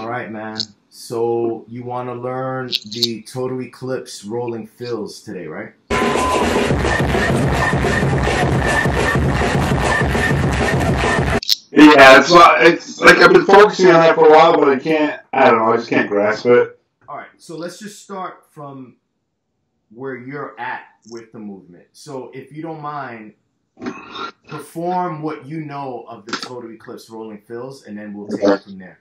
All right, man. So you want to learn the total eclipse rolling fills today, right? Yeah, it's. It's like I've been focusing on that for a while, but I can't. I don't know. I just can't grasp it. All right. So let's just start from where you're at with the movement. So if you don't mind, perform what you know of the total eclipse rolling fills, and then we'll take it from there.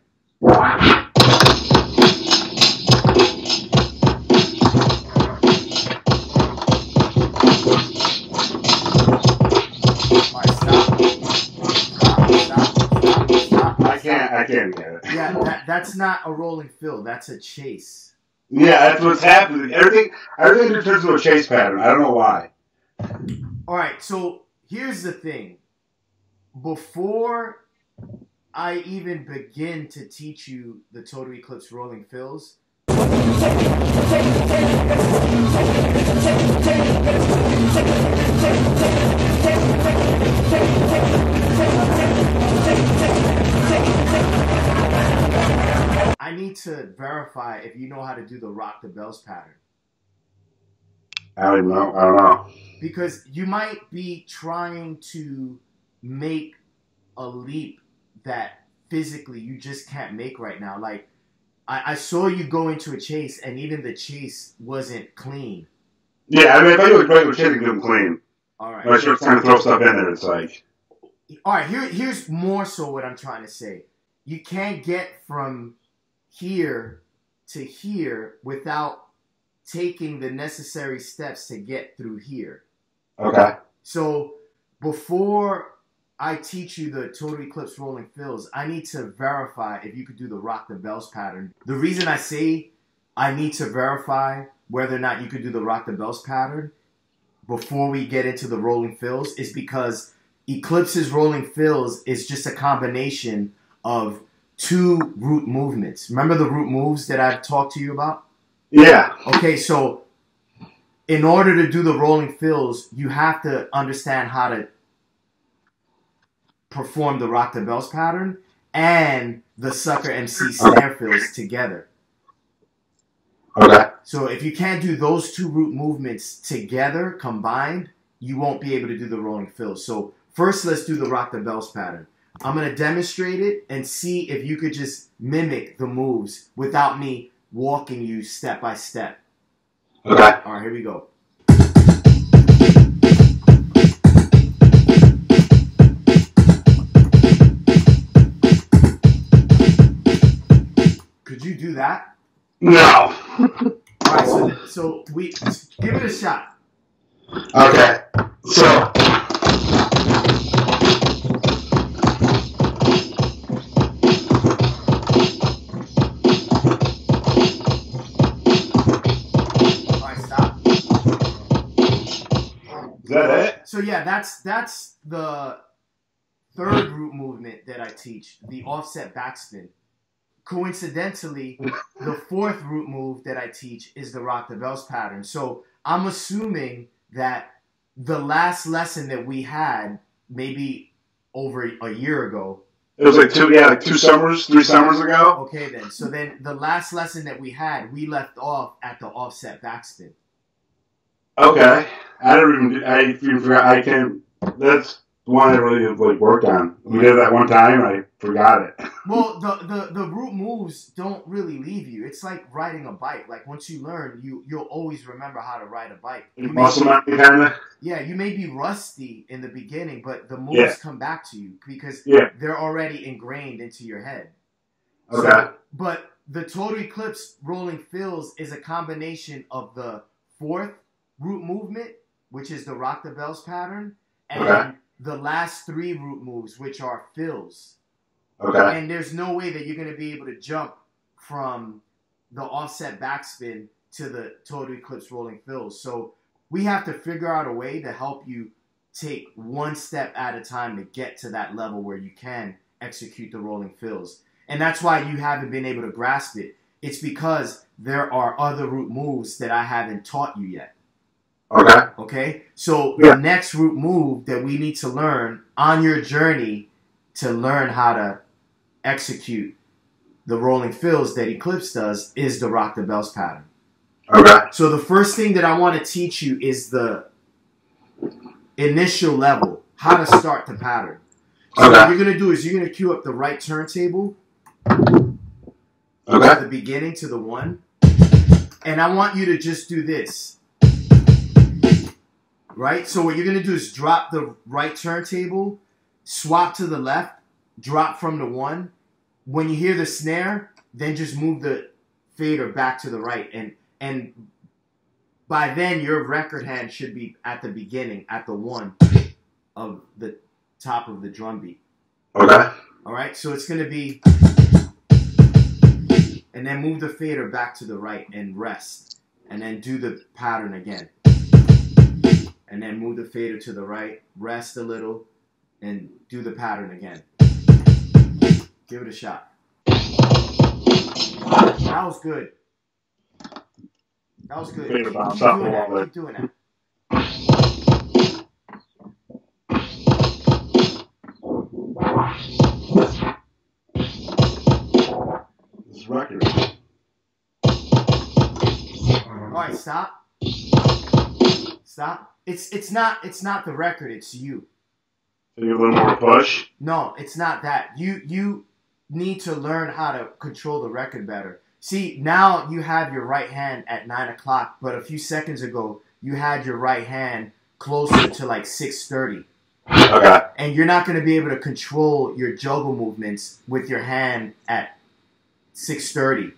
Yeah, that, that's not a rolling fill. That's a chase. Yeah, that's what's happening. Everything, everything turns into a chase pattern. I don't know why. All right, so here's the thing. Before I even begin to teach you the total eclipse rolling fills, I need to verify if you know how to do the rock the bells pattern. I don't know. I don't know. because you might be trying to make a leap that physically you just can't make right now. Like I, I saw you go into a chase, and even the chase wasn't clean. Yeah, I mean, if I do a regular chase, I can do them clean. All right. But start trying to throw stuff in there. It's like, All right. Here, here's more so what I'm trying to say. You can't get from here to here without taking the necessary steps to get through here. okay, So before I teach you the total eclipse rolling fills, I need to verify if you could do the rock the bells pattern. The reason I say I need to verify whether or not you could do the rock the bells pattern before we get into the rolling fills is because eclipses rolling fills is just a combination of two root movements. Remember the root moves that I've talked to you about? yeah, Okay, so in order to do the rolling fills, you have to understand how to perform the rock the bells pattern and the sucker MC snare fills together. okay, So if you can't do those two root movements together combined, you won't be able to do the rolling fills. So first, let's do the rock the bells pattern. I'm gonna demonstrate it and see if you could just mimic the moves without me walking you step by step. okay. All right, here we go. That? No. All right, so, so we give it a shot. Okay. So. All right, stop. Is that it? So yeah, that's that's the third root movement that I teach, the offset backspin. Coincidentally, the fourth root move that I teach is the rock the bells pattern. So I'm assuming that the last lesson that we had, maybe over a year ago. It was like two, yeah, like two summers, three summers ago. Okay, then. So then the last lesson that we had, we left off at the offset backspin. Okay. I don't even. I. I can. That's one I really like worked on. We did that one time. I forgot it. Well, the, the the root moves don't really leave you. It's like riding a bike. Like once you learn, you you'll always remember how to ride a bike. You Muscle memory, kind of. yeah, you may be rusty in the beginning, but the moves Yeah. come back to you because Yeah. they're already ingrained into your head. Okay. So- but the total eclipse rolling fills is a combination of the fourth root movement, which is the rock the bells pattern, and Okay. The last three root moves, which are fills. Okay. And there's no way that you're going to be able to jump from the offset backspin to the total eclipse rolling fills. So we have to figure out a way to help you take one step at a time to get to that level where you can execute the rolling fills. And that's why you haven't been able to grasp it. It's because there are other root moves that I haven't taught you yet. Okay. Okay? So Yeah. the next root move that we need to learn on your journey to learn how to execute the rolling fills that Eclipse does is the rock the bells pattern. Okay. So the first thing that I want to teach you is the initial level, how to start the pattern. So Okay. what you're gonna do is you're gonna cue up the right turntable at Okay. the beginning to the one, and I want you to just do this. Right? So what you're gonna do is drop the right turntable, swap to the left, drop from the one. When you hear the snare, then just move the fader back to the right, and and by then your record hand should be at the beginning, at the one of the top of the drum beat. Okay. All right, so it's gonna be, and then move the fader back to the right and rest, and then do the pattern again, and then move the fader to the right, rest a little, and do the pattern again. Give it a shot. That was good. That was good. Keep, keep doing that. Keep doing that. This record. All right, stop. Stop. It's it's not it's not the record. It's you. So you a little more push. No, it's not that. You you need to learn how to control the record better. See, now you have your right hand at nine o'clock, but a few seconds ago you had your right hand closer to like six thirty, Okay. and you're not going to be able to control your juggle movements with your hand at six thirty.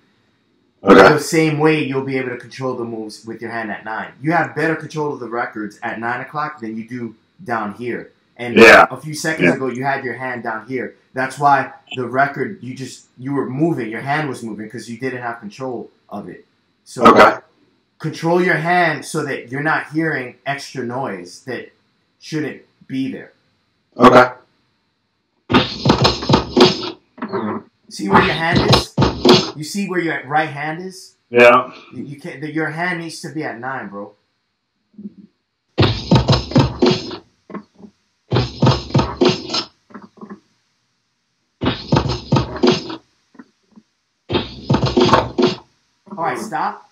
Okay. The same way you'll be able to control the moves with your hand at nine. You have better control of the records at nine o'clock than you do down here. And Yeah. a few seconds Yeah. ago, you had your hand down here. That's why the record you just you were moving. Your hand was moving because you didn't have control of it. So Okay. control your hand so that you're not hearing extra noise that shouldn't be there. Okay. See where your hand is. You see where your right hand is. Yeah. You can't. Your hand needs to be at nine, bro. All right, stop.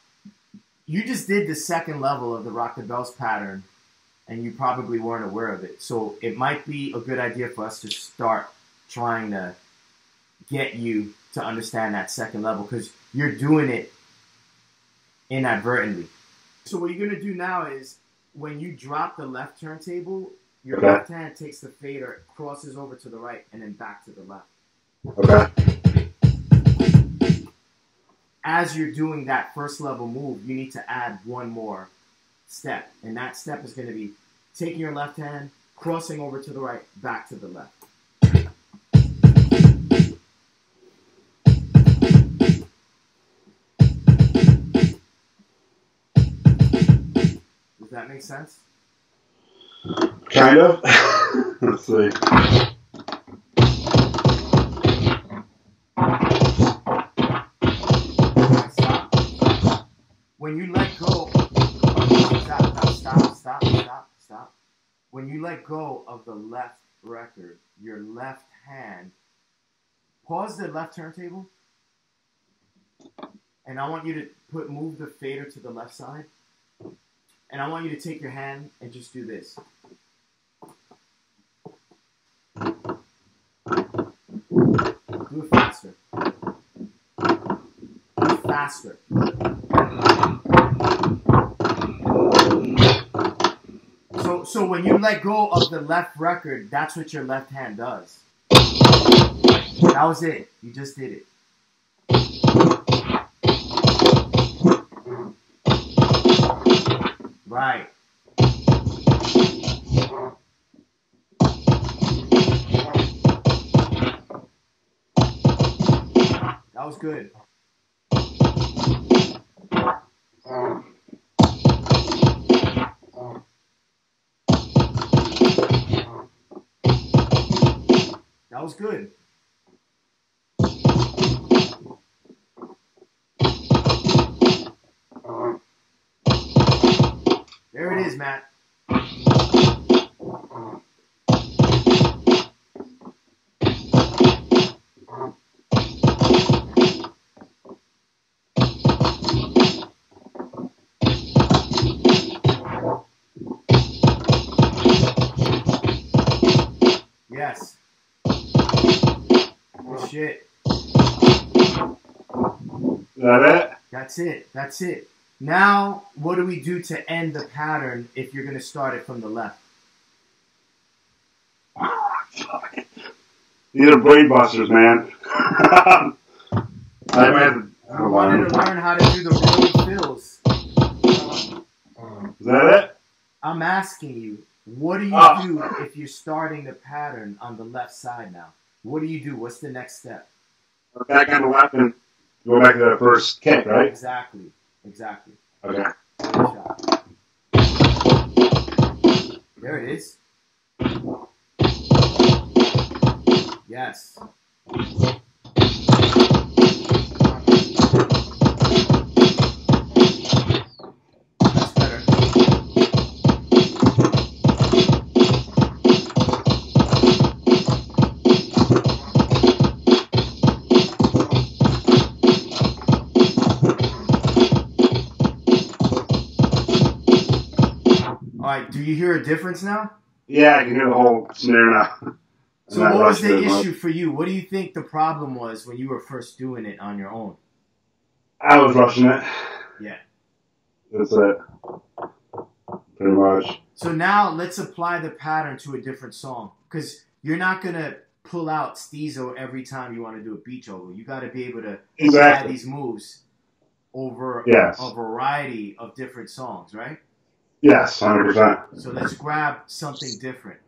You just did the second level of the Rock the Bells pattern, and you probably weren't aware of it. So it might be a good idea for us to start trying to get you to understand that second level because you're doing it inadvertently. So what you're gonna do now is when you drop the left turntable, your Okay. left hand takes the fader, crosses over to the right, and then back to the left. Okay. As you're doing that first level move, you need to add one more step, and that step is gonna be taking your left hand, crossing over to the right, back to the left. Does that make sense? Kind of. Let's see. When you let go, stop, stop, stop, stop, stop, stop. When you let go of the left record, your left hand, pause the left turntable, and I want you to put move the fader to the left side, and I want you to take your hand and just do this. Do it faster. Do it faster. So, so when you let go of the left record, that's what your left hand does. That was it. You just did it. Right. That was good. That was good. There it is, Matt. Yes. Oh, shit. Is that it? That's it. That's it. Now, what do we do to end the pattern if you're going to start it from the left? These are brain busters, man. I have I wanted to learn how to do the rolling fills. Is that it? I'm asking you, what do you Ah. do if you're starting the pattern on the left side now? What do you do? What's the next step? Back on the left and go back to the first kick, right? Exactly. Exactly. Okay. There it is. Yes. Do you hear a difference now? Yeah, I can hear the whole snare now. So what was the rushing it much. issue for you? What do you think the problem was when you were first doing it on your own? I was rushing it. Yeah. That's it. Pretty much. So now let's apply the pattern to a different song because you're not gonna pull out Steezo every time you want to do a beach over. You got to be able to add Exactly. these moves over Yes. a variety of different songs, right? Yes, hundred percent. So let's grab something different.